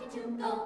trên trường cầu